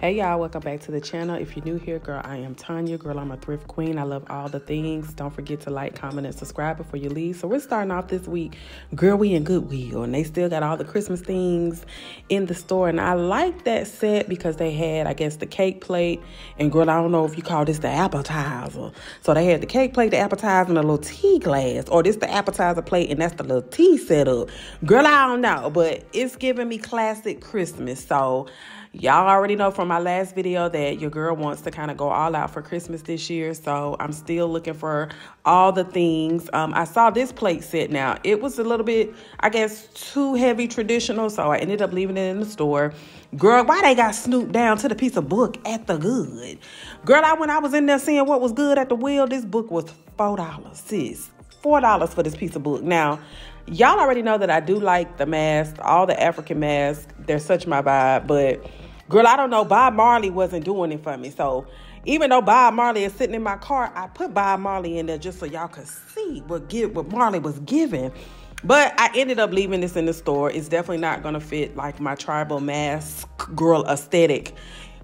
Hey y'all, welcome back to the channel. If you're new here, girl, I am Tonia. Girl, I'm a thrift queen. I love all the things. Don't forget to like, comment, and subscribe before you leave. So we're starting off this week. Girl, we in Goodwill, and they still got all the Christmas things in the store. And I like that set because they had, I guess, the cake plate. And girl, I don't know if you call this the appetizer. So they had the cake plate, the appetizer, and a little tea glass. Or this the appetizer plate, and that's the little tea setup. Girl, I don't know, but it's giving me classic Christmas. So Y'all already know from my last video that your girl wants to kind of go all out for Christmas this year. So I'm still looking for all the things. Um, I saw this plate set now. It was a little bit, I guess, too heavy traditional. So I ended up leaving it in the store. Girl, why they got snooped down to the piece of book at the good? Girl, I when I was in there seeing what was good at the wheel, this book was $4, sis. $4 for this piece of book. Now, y'all already know that I do like the masks, all the African masks. They're such my vibe. But girl, I don't know. Bob Marley wasn't doing it for me. So even though Bob Marley is sitting in my car, I put Bob Marley in there just so y'all could see what give what Marley was giving. But I ended up leaving this in the store. It's definitely not gonna fit like my tribal mask girl aesthetic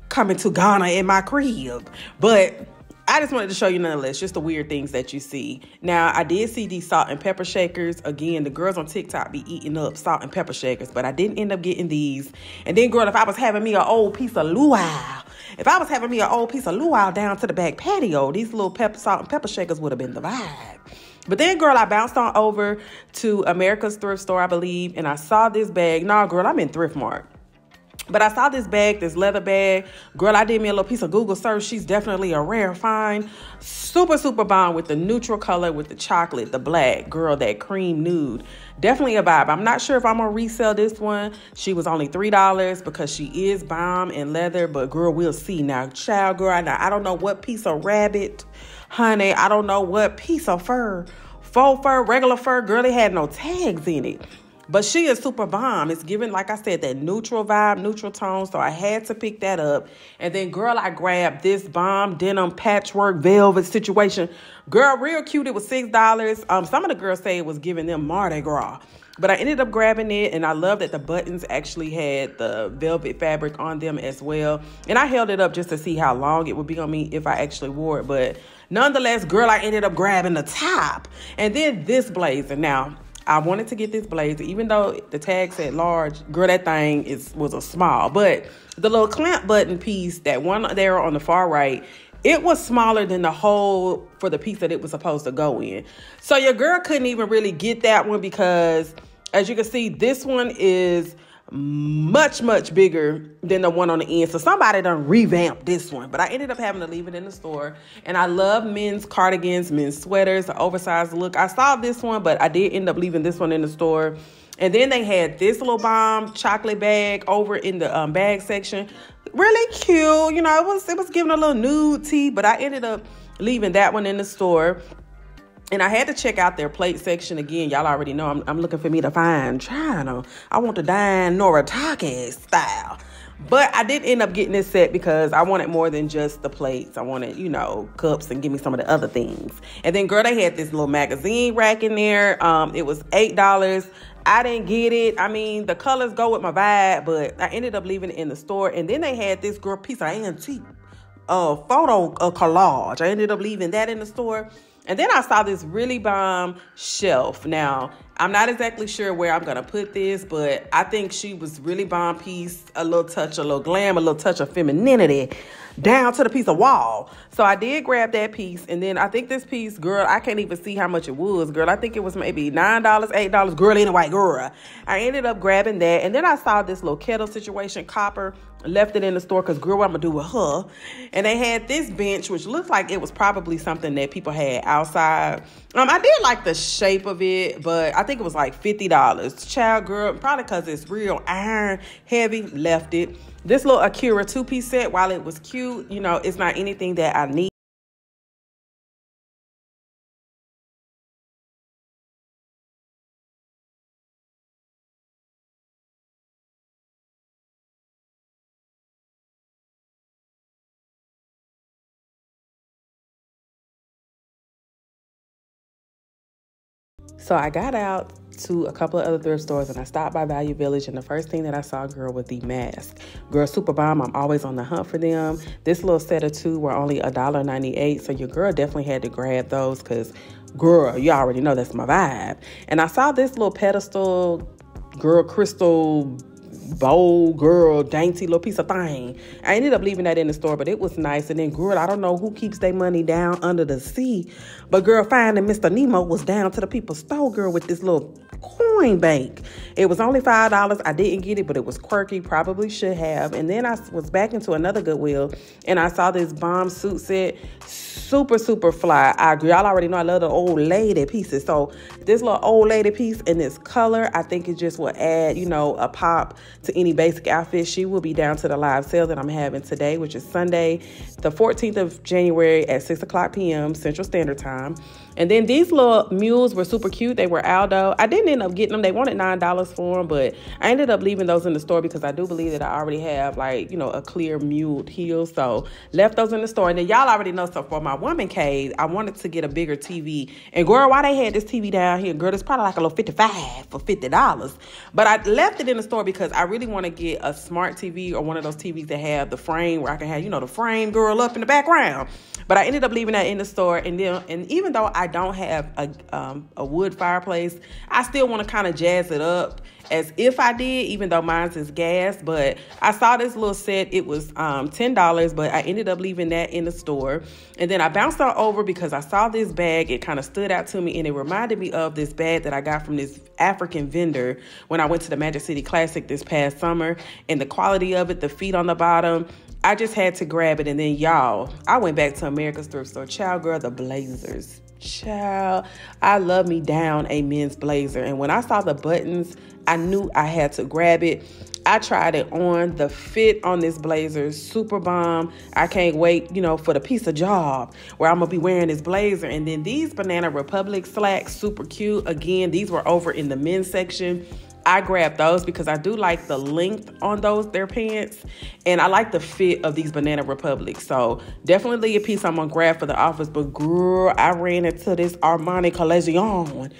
coming to Ghana in my crib. But I just wanted to show you nonetheless, just the weird things that you see. Now, I did see these salt and pepper shakers. Again, the girls on TikTok be eating up salt and pepper shakers, but I didn't end up getting these. And then, girl, if I was having me an old piece of luau, if I was having me an old piece of luau down to the back patio, these little pepper salt and pepper shakers would have been the vibe. But then, girl, I bounced on over to America's thrift store, I believe, and I saw this bag. Nah, girl, I'm in Thrift Mart. But I saw this bag, this leather bag. Girl, I did me a little piece of Google search. She's definitely a rare find. Super, super bomb with the neutral color, with the chocolate, the black. Girl, that cream nude. Definitely a vibe. I'm not sure if I'm going to resell this one. She was only $3 because she is bomb in leather. But girl, we'll see. Now, child girl, now, I don't know what piece of rabbit, honey. I don't know what piece of fur. Faux fur, regular fur. Girl, they had no tags in it. But she is super bomb. It's giving, like I said, that neutral vibe, neutral tone. So I had to pick that up. And then, girl, I grabbed this bomb denim patchwork velvet situation. Girl, real cute. It was $6. Um, Some of the girls say it was giving them Mardi Gras. But I ended up grabbing it, and I love that the buttons actually had the velvet fabric on them as well. And I held it up just to see how long it would be on me if I actually wore it. But nonetheless, girl, I ended up grabbing the top. And then this blazer. Now, I wanted to get this blazer, even though the tag said large. Girl, that thing is was a small, but the little clamp button piece, that one there on the far right, it was smaller than the hole for the piece that it was supposed to go in. So your girl couldn't even really get that one because, as you can see, this one is much much bigger than the one on the end. So somebody done revamped this one but i ended up having to leave it in the store. And i love men's cardigans men's sweaters the oversized look. I saw this one but i did end up leaving this one in the store. And then they had this little bomb chocolate bag over in the um, bag section. Really cute you know it was it was giving a little nude tea but i ended up leaving that one in the store and I had to check out their plate section again. Y'all already know I'm, I'm looking for me to find China. I want the Diane Noritake style. But I did end up getting this set because I wanted more than just the plates. I wanted, you know, cups and give me some of the other things. And then, girl, they had this little magazine rack in there. Um, it was $8. I didn't get it. I mean, the colors go with my vibe, but I ended up leaving it in the store. And then they had this girl piece of antique uh, photo uh, collage. I ended up leaving that in the store. And then I saw this really bomb shelf. Now, I'm not exactly sure where I'm to put this, but I think she was really bomb piece, a little touch, a little glam, a little touch of femininity down to the piece of wall. So I did grab that piece. And then I think this piece, girl, I can't even see how much it was, girl. I think it was maybe $9, $8. Girl, anyway, girl. I ended up grabbing that. And then I saw this little kettle situation, copper left it in the store because girl, what I'm gonna do with her. And they had this bench, which looked like it was probably something that people had outside. Um, I did like the shape of it, but I think it was like fifty dollars. Child, girl, probably because it's real iron heavy. Left it. This little Akira two piece set, while it was cute, you know, it's not anything that I need. So I got out to a couple of other thrift stores and I stopped by Value Village and the first thing that I saw, girl, was the mask. Girl, super bomb. I'm always on the hunt for them. This little set of two were only $1.98. So your girl definitely had to grab those because girl, you already know that's my vibe. And I saw this little pedestal girl crystal bold girl, dainty little piece of thing. I ended up leaving that in the store, but it was nice. And then, girl, I don't know who keeps their money down under the sea, but girl, finding Mr. Nemo was down to the people's store, girl, with this little coin bank. It was only five dollars. I didn't get it, but it was quirky. Probably should have. And then I was back into another Goodwill, and I saw this bomb suit set super, super fly. I agree. Y'all already know I love the old lady pieces. So this little old lady piece in this color, I think it just will add, you know, a pop to any basic outfit. She will be down to the live sale that I'm having today, which is Sunday, the 14th of January at 6 o'clock p.m. Central Standard Time. And then these little mules were super cute. They were Aldo. I didn't end up getting them. They wanted $9 for them, but I ended up leaving those in the store because I do believe that I already have like, you know, a clear mule heel. So left those in the store. And then y'all already know, so for my woman cave, I wanted to get a bigger TV. And girl, why they had this TV down here, girl, it's probably like a little 55 for $50. But I left it in the store because I really want to get a smart TV or one of those TVs that have the frame where I can have, you know, the frame girl up in the background. But I ended up leaving that in the store. And then, and even though I don't have a, um, a wood fireplace, I still want to kind of jazz it up as if I did, even though mine's is gas. But I saw this little set. It was um, $10, but I ended up leaving that in the store. And then I bounced on over because I saw this bag. It kind of stood out to me and it reminded me of this bag that I got from this African vendor when I went to the Magic City Classic this past summer. And the quality of it, the feet on the bottom, I just had to grab it. And then, y'all, I went back to America's Thrift Store. Child Girl, the Blazers. Child, I love me down a men's blazer. And when I saw the buttons, I knew I had to grab it. I tried it on. The fit on this blazer super bomb. I can't wait, you know, for the piece of job where I'm gonna be wearing this blazer. And then these Banana Republic slacks, super cute. Again, these were over in the men's section. I grabbed those because I do like the length on those their pants and I like the fit of these Banana Republic. So definitely a piece I'm gonna grab for the office. But girl, I ran into this Armani Collection.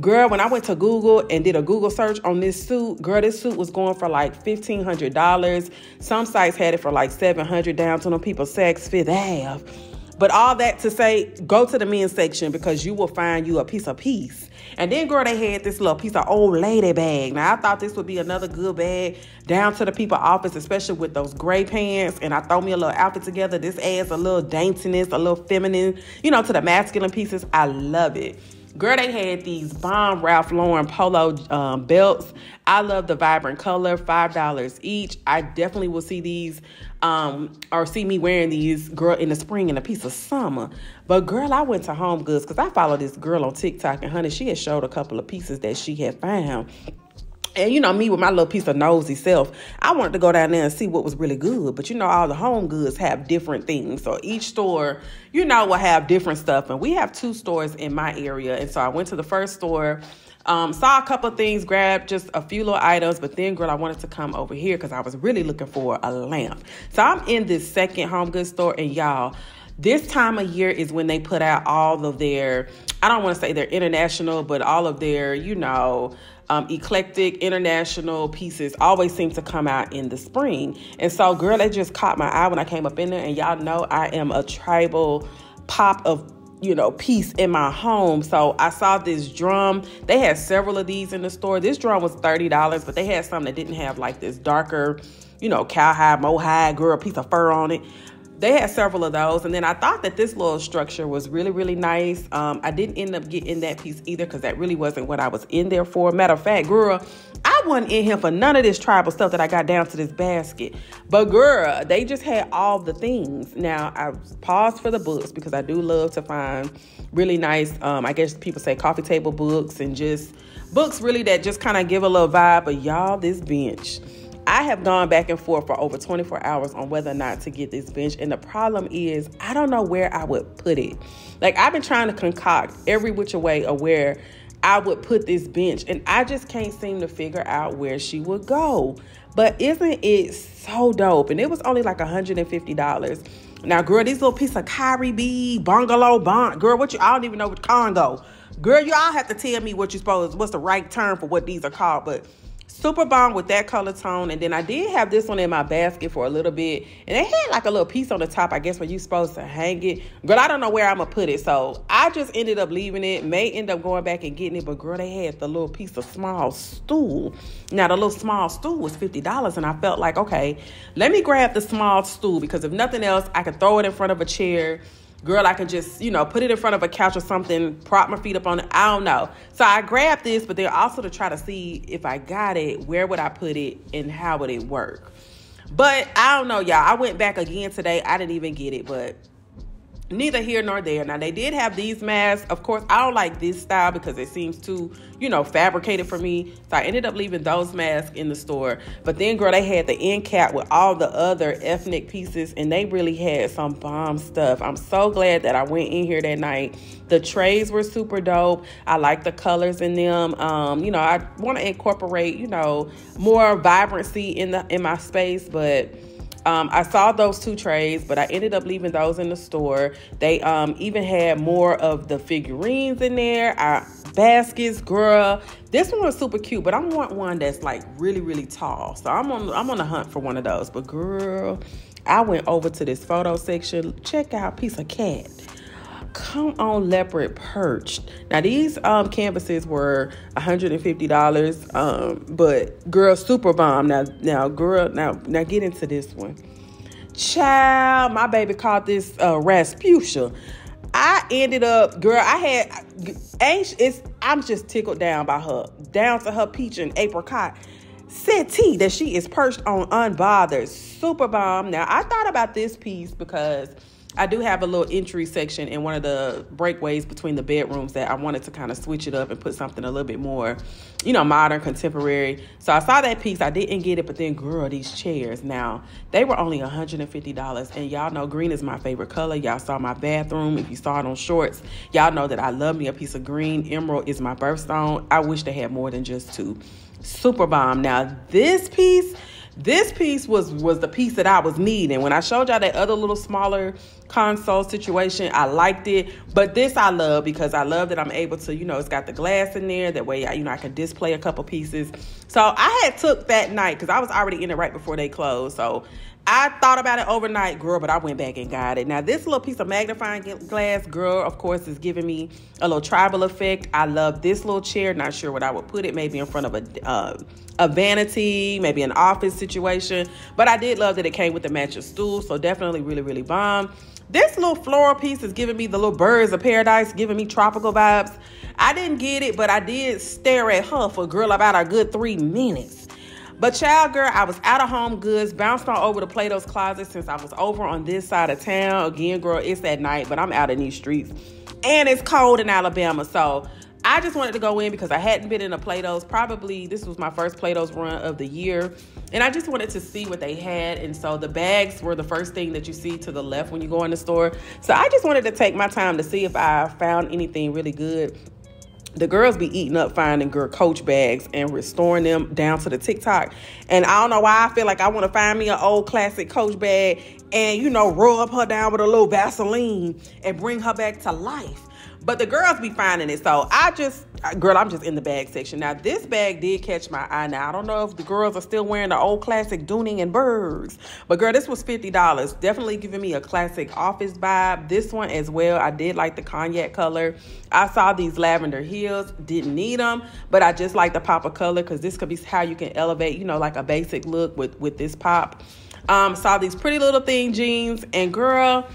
Girl, when I went to Google and did a Google search on this suit, girl, this suit was going for like $1,500. Some sites had it for like 700 down to them people Saks Fifth Ave. But all that to say, go to the men's section because you will find you a piece of peace. And then, girl, they had this little piece of old lady bag. Now, I thought this would be another good bag down to the people office, especially with those gray pants. And I throw me a little outfit together. This adds a little daintiness, a little feminine, you know, to the masculine pieces. I love it. Girl, they had these bomb Ralph Lauren polo um, belts. I love the vibrant color, $5 each. I definitely will see these um, or see me wearing these, girl, in the spring and a piece of summer. But girl, I went to Home Goods because I follow this girl on TikTok and honey, she had showed a couple of pieces that she had found. And you know, me with my little piece of nosy self, I wanted to go down there and see what was really good. But you know, all the home goods have different things. So each store, you know, will have different stuff. And we have two stores in my area. And so I went to the first store, um, saw a couple of things, grabbed just a few little items. But then, girl, I wanted to come over here because I was really looking for a lamp. So I'm in this second home goods store, and y'all, this time of year is when they put out all of their, I don't want to say they're international, but all of their, you know, um, eclectic international pieces always seem to come out in the spring. And so, girl, that just caught my eye when I came up in there. And y'all know I am a tribal pop of you know, piece in my home. So I saw this drum. They had several of these in the store. This drum was $30, but they had some that didn't have like this darker, you know, cowhide, mohide, girl, piece of fur on it they had several of those and then i thought that this little structure was really really nice. Um, i didn't end up getting that piece either because that really wasn't what i was in there for. Matter of fact girl i wasn't in here for none of this tribal stuff that i got down to this basket. But girl they just had all the things. Now i paused for the books because i do love to find really nice um, i guess people say coffee table books and just books really that just kind of give a little vibe. But y'all this bench I have gone back and forth for over 24 hours on whether or not to get this bench. And the problem is, I don't know where I would put it. Like, I've been trying to concoct every which way of where I would put this bench, and I just can't seem to figure out where she would go. But isn't it so dope? And it was only like $150. Now, girl, these little piece of Kyrie B, bungalow, bond, girl, what you, I don't even know what Congo. Girl, y'all have to tell me what you suppose, what's the right term for what these are called, but super bomb with that color tone. And then I did have this one in my basket for a little bit. And it had like a little piece on the top, I guess, where you supposed to hang it. Girl, I don't know where I'm to put it. So I just ended up leaving it. May end up going back and getting it. But girl, they had the little piece of small stool. Now, the little small stool was $50. And I felt like, okay, let me grab the small stool. Because if nothing else, I could throw it in front of a chair girl, I can just, you know, put it in front of a couch or something, prop my feet up on it. I don't know. So I grabbed this, but then also to try to see if I got it, where would I put it and how would it work. But I don't know, y'all. I went back again today. I didn't even get it, but neither here nor there. Now they did have these masks. Of course, I don't like this style because it seems too, you know, fabricated for me. So I ended up leaving those masks in the store. But then, girl, they had the end cap with all the other ethnic pieces, and they really had some bomb stuff. I'm so glad that I went in here that night. The trays were super dope. I like the colors in them. Um, you know, I want to incorporate, you know, more vibrancy in the in my space, but um, I saw those two trays, but I ended up leaving those in the store. They um, even had more of the figurines in there. Baskets, girl. This one was super cute, but I want one that's like really, really tall. So I'm on I'm on a hunt for one of those. But girl, I went over to this photo section. Check out piece of cat. Come on, leopard perched. Now these um canvases were $150. Um, but girl, super bomb. Now, now, girl, now, now get into this one. Child, my baby called this uh, Rasputia. I ended up, girl, I had, it's, I'm just tickled down by her, down to her peach and apricot settee that she is perched on unbothered. Super bomb. Now, I thought about this piece because I do have a little entry section in one of the breakways between the bedrooms that I wanted to kind of switch it up and put something a little bit more, you know, modern, contemporary. So I saw that piece. I didn't get it, but then, girl, these chairs. Now, they were only $150. And y'all know green is my favorite color. Y'all saw my bathroom. If you saw it on shorts, y'all know that I love me a piece of green. Emerald is my birthstone. I wish they had more than just two. Super bomb. Now, this piece this piece was was the piece that I was needing. When I showed y'all that other little smaller console situation, I liked it. But this I love because I love that I'm able to, you know, it's got the glass in there. That way, I, you know, I can display a couple pieces. So I had took that night because I was already in it right before they closed. So I thought about it overnight, girl, but I went back and got it. Now, this little piece of magnifying glass, girl, of course, is giving me a little tribal effect. I love this little chair. Not sure what I would put it, maybe in front of a uh, a vanity, maybe an office situation. But I did love that it came with the matching stool, so definitely really, really bomb. This little floral piece is giving me the little birds of paradise, giving me tropical vibes. I didn't get it, but I did stare at her for girl about a good three minutes. But child girl, I was out of home goods, bounced on over to Plato's Closet since I was over on this side of town. Again, girl, it's at night, but I'm out in these streets. And it's cold in Alabama. So I just wanted to go in because I hadn't been in a Plato's. Probably this was my first Plato's run of the year. And I just wanted to see what they had. And so the bags were the first thing that you see to the left when you go in the store. So I just wanted to take my time to see if I found anything really good the girls be eating up finding girl coach bags and restoring them down to the TikTok. And I don't know why I feel like I want to find me an old classic coach bag and, you know, rub her down with a little Vaseline and bring her back to life. But the girls be finding it. So I just, girl, I'm just in the bag section. Now, this bag did catch my eye. Now, I don't know if the girls are still wearing the old classic Dooney and Bourkes. But, girl, this was $50. Definitely giving me a classic office vibe. This one as well. I did like the cognac color. I saw these lavender heels. Didn't need them. But I just like the pop of color because this could be how you can elevate, you know, like a basic look with, with this pop. Um, saw these pretty little thing jeans. And, girl,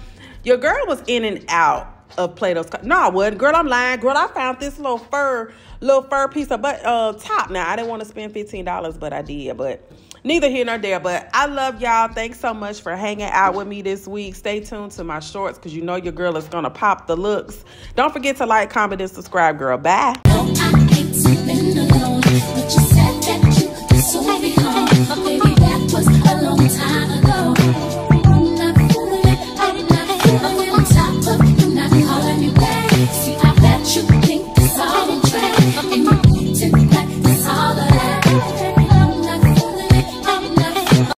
your girl was in and out uh, of Plato's. No, I wouldn't. Girl, I'm lying. Girl, I found this little fur, little fur piece of but uh top. Now I didn't want to spend fifteen dollars, but I did. But neither here nor there. But I love y'all. Thanks so much for hanging out with me this week. Stay tuned to my shorts because you know your girl is gonna pop the looks. Don't forget to like, comment, and subscribe, girl. Bye. Oh,